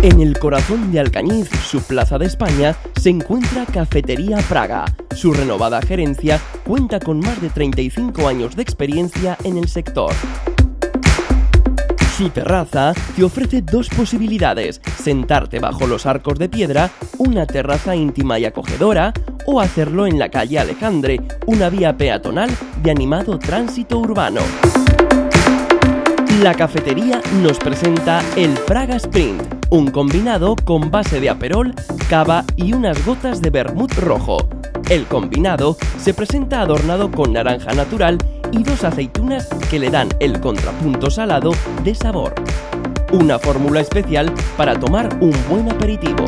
En el corazón de Alcañiz, su plaza de España, se encuentra Cafetería Praga. Su renovada gerencia cuenta con más de 35 años de experiencia en el sector. Su terraza te ofrece dos posibilidades, sentarte bajo los arcos de piedra, una terraza íntima y acogedora, o hacerlo en la calle Alejandre, una vía peatonal de animado tránsito urbano. La cafetería nos presenta el Praga Sprint, un combinado con base de aperol, cava y unas gotas de vermut rojo. El combinado se presenta adornado con naranja natural y dos aceitunas que le dan el contrapunto salado de sabor. Una fórmula especial para tomar un buen aperitivo.